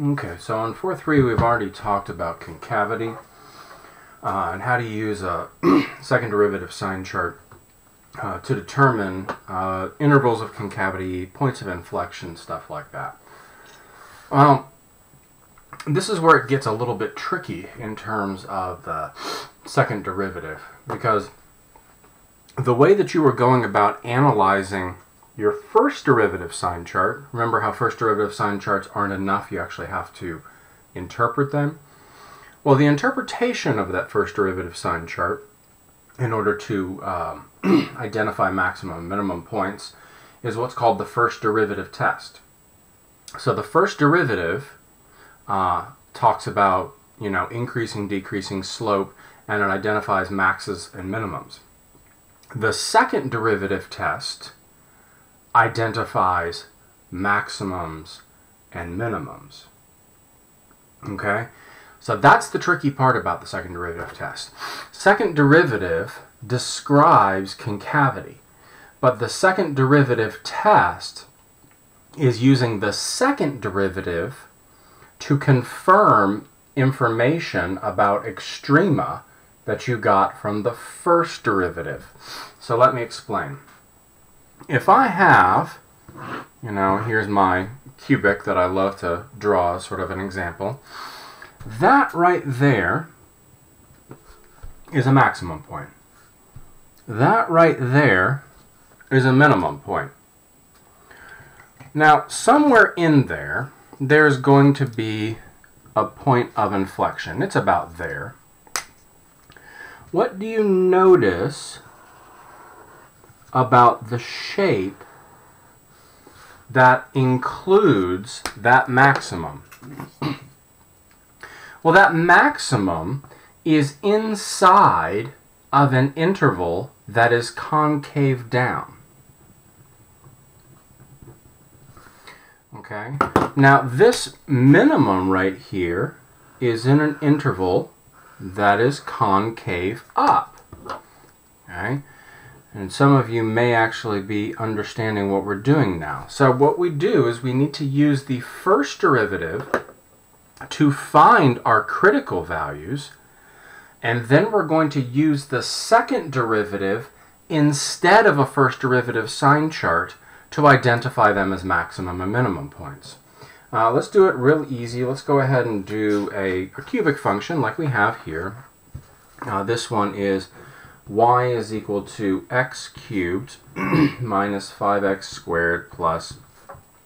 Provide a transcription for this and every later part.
Okay, so on 4.3 we've already talked about concavity uh, and how to use a second derivative sign chart uh, to determine uh, intervals of concavity, points of inflection, stuff like that. Well, this is where it gets a little bit tricky in terms of the second derivative because the way that you were going about analyzing your first derivative sign chart, remember how first derivative sign charts aren't enough, you actually have to interpret them. Well, the interpretation of that first derivative sign chart in order to um, identify maximum and minimum points is what's called the first derivative test. So the first derivative uh, talks about you know increasing, decreasing slope, and it identifies maxes and minimums. The second derivative test identifies maximums and minimums. Okay? So that's the tricky part about the second derivative test. Second derivative describes concavity, but the second derivative test is using the second derivative to confirm information about extrema that you got from the first derivative. So let me explain if I have, you know, here's my cubic that I love to draw as sort of an example. That right there is a maximum point. That right there is a minimum point. Now, somewhere in there, there's going to be a point of inflection. It's about there. What do you notice about the shape that includes that maximum. well, that maximum is inside of an interval that is concave down. Okay. Now, this minimum right here is in an interval that is concave up. Okay. And some of you may actually be understanding what we're doing now. So what we do is we need to use the first derivative to find our critical values, and then we're going to use the second derivative instead of a first derivative sign chart to identify them as maximum and minimum points. Uh, let's do it real easy. Let's go ahead and do a, a cubic function like we have here. Uh, this one is y is equal to x cubed minus 5x squared plus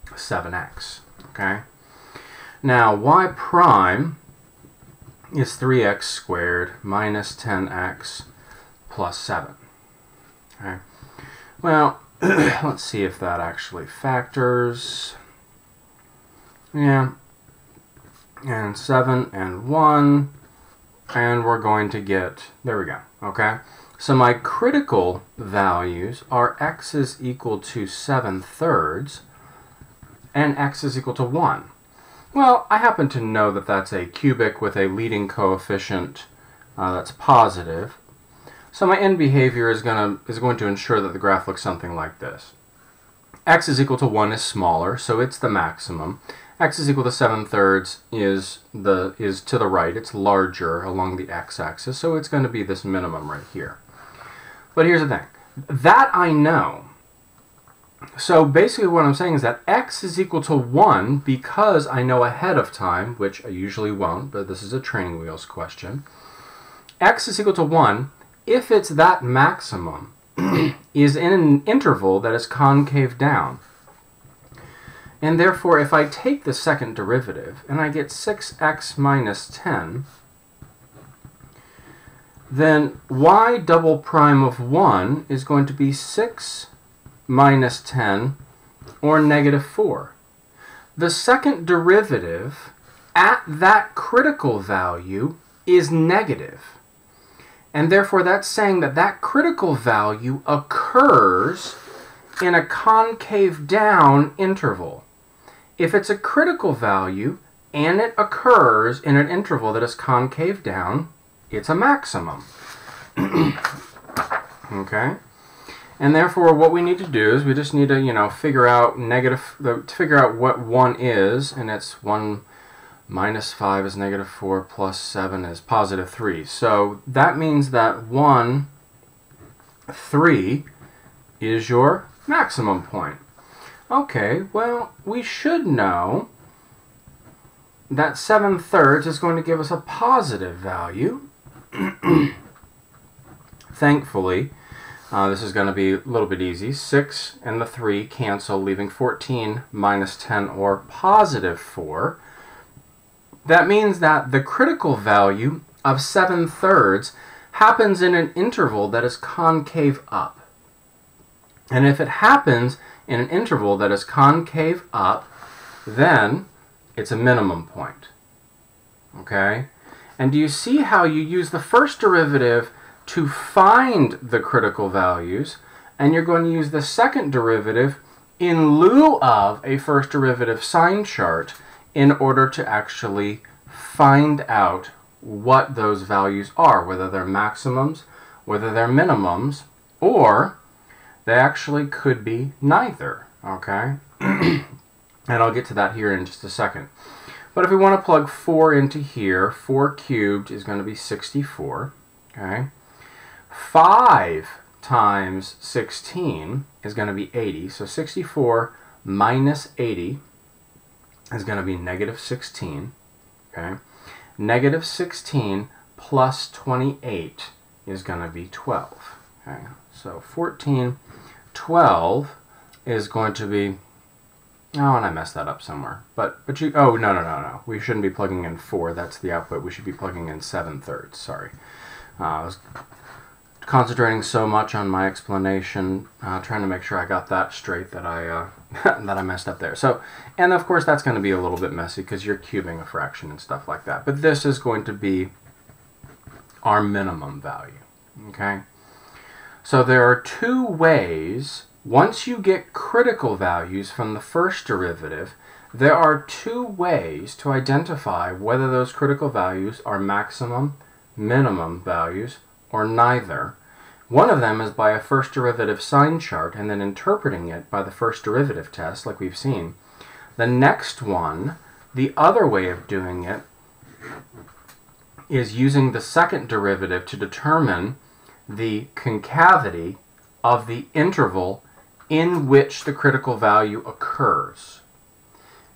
7x. Okay. Now y prime is 3x squared minus 10x plus 7. Okay. Well, let's see if that actually factors. Yeah. And 7 and 1. And we're going to get, there we go, okay? So my critical values are x is equal to 7 thirds and x is equal to 1. Well, I happen to know that that's a cubic with a leading coefficient uh, that's positive. So my end behavior is, gonna, is going to ensure that the graph looks something like this. x is equal to 1 is smaller, so it's the maximum. x is equal to 7 thirds is, the, is to the right. It's larger along the x-axis, so it's going to be this minimum right here. But here's the thing. That I know. So basically what I'm saying is that x is equal to 1 because I know ahead of time, which I usually won't, but this is a training wheels question. x is equal to 1 if it's that maximum is in an interval that is concave down. And therefore, if I take the second derivative and I get 6x minus 10, then y double prime of 1 is going to be 6 minus 10, or negative 4. The second derivative at that critical value is negative. And therefore that's saying that that critical value occurs in a concave down interval. If it's a critical value and it occurs in an interval that is concave down, it's a maximum. okay? And therefore, what we need to do is we just need to, you know, figure out negative, the, to figure out what 1 is, and it's 1 minus 5 is negative 4, plus 7 is positive 3. So that means that 1, 3 is your maximum point. Okay, well, we should know that 7 thirds is going to give us a positive value. Thankfully, uh, this is going to be a little bit easy. 6 and the 3 cancel, leaving 14 minus 10 or positive 4. That means that the critical value of 7 thirds happens in an interval that is concave up. And if it happens in an interval that is concave up, then it's a minimum point. Okay? And do you see how you use the first derivative to find the critical values, and you're going to use the second derivative in lieu of a first derivative sign chart in order to actually find out what those values are, whether they're maximums, whether they're minimums, or they actually could be neither, okay? and I'll get to that here in just a second. But if we want to plug 4 into here, 4 cubed is going to be 64, okay? 5 times 16 is going to be 80, so 64 minus 80 is going to be negative 16, okay? Negative 16 plus 28 is going to be 12, okay? So 14 12 is going to be, oh, and I messed that up somewhere. But, but you, oh, no, no, no, no. We shouldn't be plugging in 4. That's the output. We should be plugging in 7 thirds. Sorry. Uh, I was concentrating so much on my explanation, uh, trying to make sure I got that straight that I, uh, that I messed up there. So, and of course that's going to be a little bit messy because you're cubing a fraction and stuff like that. But this is going to be our minimum value. Okay? So there are two ways, once you get critical values from the first derivative, there are two ways to identify whether those critical values are maximum, minimum values, or neither. One of them is by a first derivative sign chart and then interpreting it by the first derivative test, like we've seen. The next one, the other way of doing it, is using the second derivative to determine the concavity of the interval in which the critical value occurs.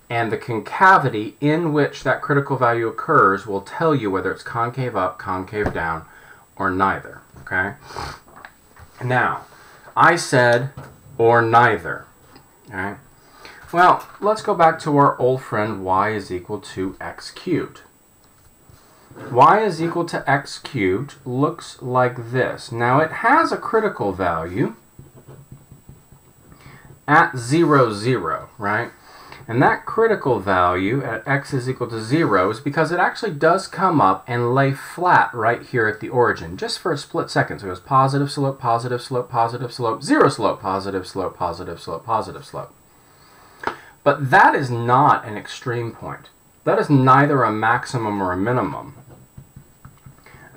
And the concavity in which that critical value occurs will tell you whether it's concave up, concave down, or neither. Okay? Now, I said or neither. Okay? Well, let's go back to our old friend y is equal to x cubed y is equal to x cubed looks like this. Now it has a critical value at 0, 0, right? And that critical value at x is equal to 0 is because it actually does come up and lay flat right here at the origin, just for a split second. So it was positive slope, positive slope, positive slope, 0 slope, positive slope, positive slope, positive slope. But that is not an extreme point. That is neither a maximum or a minimum.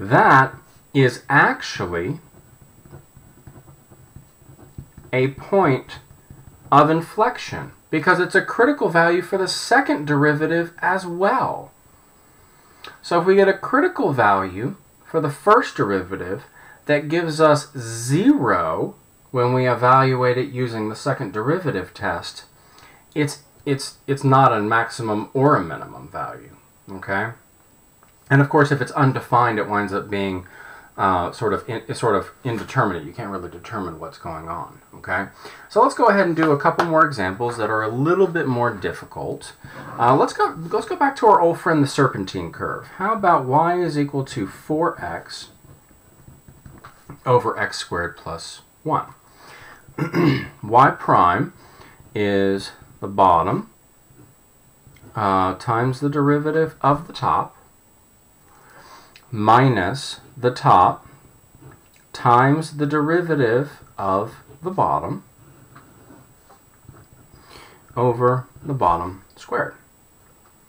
That is actually a point of inflection because it's a critical value for the second derivative as well. So if we get a critical value for the first derivative that gives us zero when we evaluate it using the second derivative test, it's, it's, it's not a maximum or a minimum value, okay? And of course, if it's undefined, it winds up being uh, sort of in, sort of indeterminate. You can't really determine what's going on. Okay, so let's go ahead and do a couple more examples that are a little bit more difficult. Uh, let's go let's go back to our old friend the serpentine curve. How about y is equal to 4x over x squared plus 1? y prime is the bottom uh, times the derivative of the top minus the top times the derivative of the bottom over the bottom squared.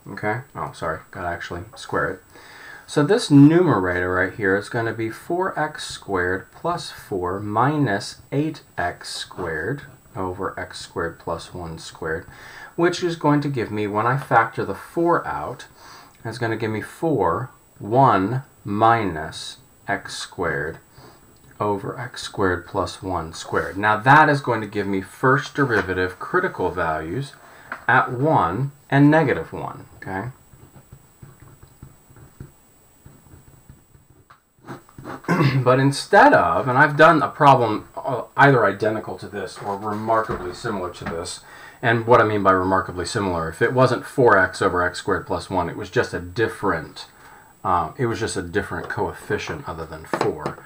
Okay? Oh, sorry. Got to actually square it. So this numerator right here is going to be 4x squared plus 4 minus 8x squared over x squared plus 1 squared. which is going to give me, when I factor the 4 out, it's going to give me 4, 1 minus x squared over x squared plus 1 squared. Now that is going to give me first derivative critical values at 1 and negative 1. Okay. but instead of, and I've done a problem uh, either identical to this or remarkably similar to this, and what I mean by remarkably similar, if it wasn't 4x over x squared plus 1, it was just a different, uh, it was just a different coefficient other than 4.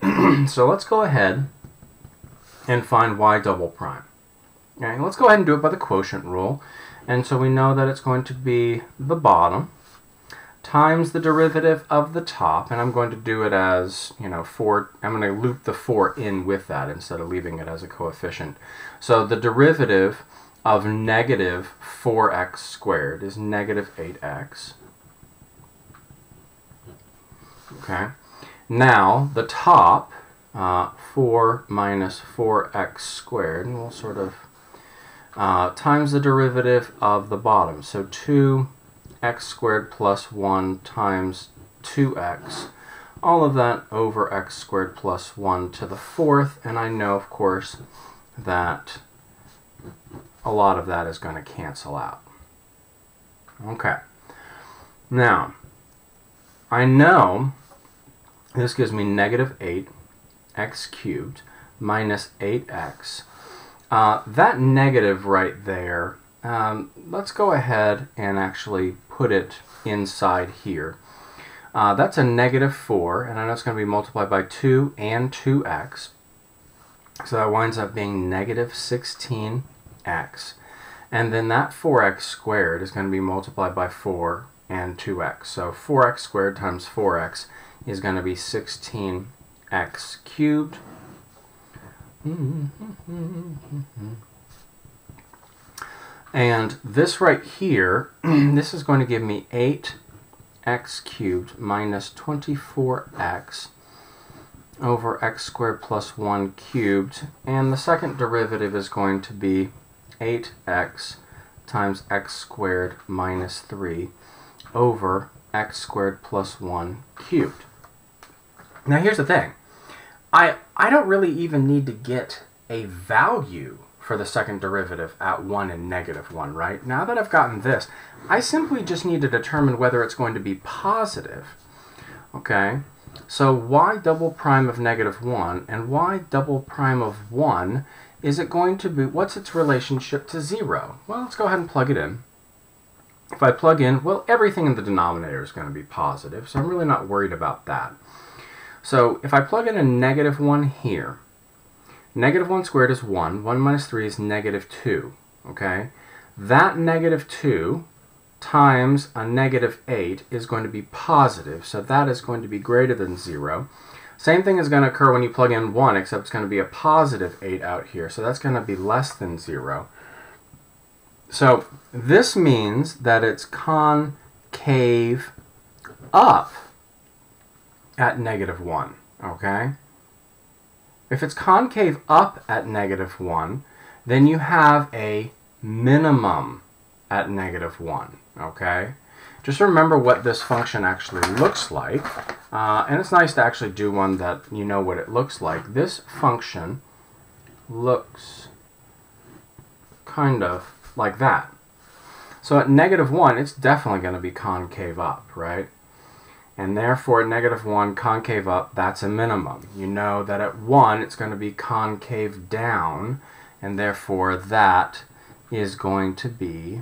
so let's go ahead and find y double prime. Okay, let's go ahead and do it by the quotient rule. And so we know that it's going to be the bottom times the derivative of the top, and I'm going to do it as, you know, 4, I'm going to loop the 4 in with that instead of leaving it as a coefficient. So the derivative of negative 4x squared is negative 8x. Okay. Now, the top, uh, 4 minus 4x squared, and we'll sort of, uh, times the derivative of the bottom. So 2x squared plus 1 times 2x. All of that over x squared plus 1 to the fourth, and I know, of course, that a lot of that is going to cancel out. Okay. Now, I know this gives me negative 8 x cubed minus 8x. Uh, that negative right there, um, let's go ahead and actually put it inside here. Uh, that's a negative 4, and I know it's going to be multiplied by 2 and 2x. So that winds up being negative 16x. And then that 4x squared is going to be multiplied by 4 and 2x. So 4x squared times 4x is going to be 16x cubed. And this right here, this is going to give me 8x cubed minus 24x over x squared plus 1 cubed. And the second derivative is going to be 8x times x squared minus 3 over x squared plus 1 cubed. Now here's the thing. I, I don't really even need to get a value for the second derivative at 1 and negative 1, right? Now that I've gotten this, I simply just need to determine whether it's going to be positive. Okay, so y double prime of negative 1 and y double prime of 1, is it going to be, what's its relationship to 0? Well, let's go ahead and plug it in. If I plug in, well, everything in the denominator is going to be positive, so I'm really not worried about that. So if I plug in a negative 1 here, negative 1 squared is 1. 1 minus 3 is negative 2. Okay? That negative 2 times a negative 8 is going to be positive, so that is going to be greater than 0. Same thing is going to occur when you plug in 1, except it's going to be a positive 8 out here, so that's going to be less than 0. So this means that it's concave up at negative 1, okay? If it's concave up at negative 1, then you have a minimum at negative 1, okay? Just remember what this function actually looks like. Uh, and it's nice to actually do one that you know what it looks like. This function looks kind of like that. So at negative 1, it's definitely going to be concave up, right? And therefore, negative 1, concave up, that's a minimum. You know that at 1, it's going to be concave down, and therefore that is going to be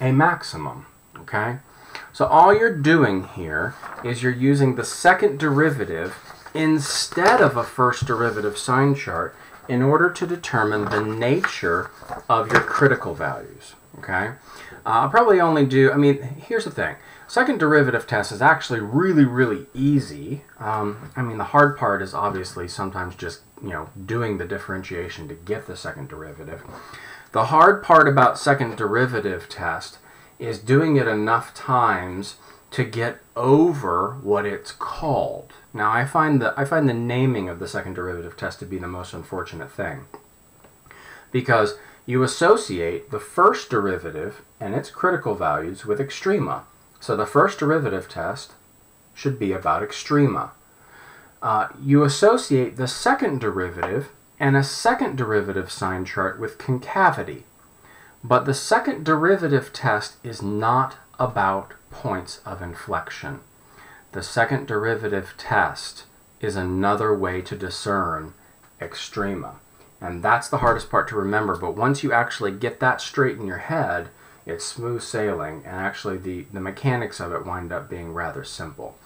a maximum, okay? So all you're doing here is you're using the second derivative instead of a first derivative sign chart in order to determine the nature of your critical values. Okay, uh, I'll probably only do, I mean, here's the thing. Second derivative test is actually really, really easy. Um, I mean, the hard part is obviously sometimes just, you know, doing the differentiation to get the second derivative. The hard part about second derivative test is doing it enough times to get over what it's called. Now I find the I find the naming of the second derivative test to be the most unfortunate thing. Because you associate the first derivative and its critical values with extrema. So the first derivative test should be about extrema. Uh, you associate the second derivative and a second derivative sign chart with concavity. But the second derivative test is not about points of inflection. The second derivative test is another way to discern extrema. And that's the hardest part to remember, but once you actually get that straight in your head, it's smooth sailing, and actually the, the mechanics of it wind up being rather simple.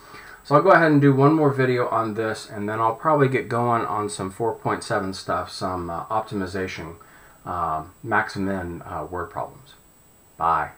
So I'll go ahead and do one more video on this, and then I'll probably get going on some 4.7 stuff, some uh, optimization, uh, uh, word problems. Bye.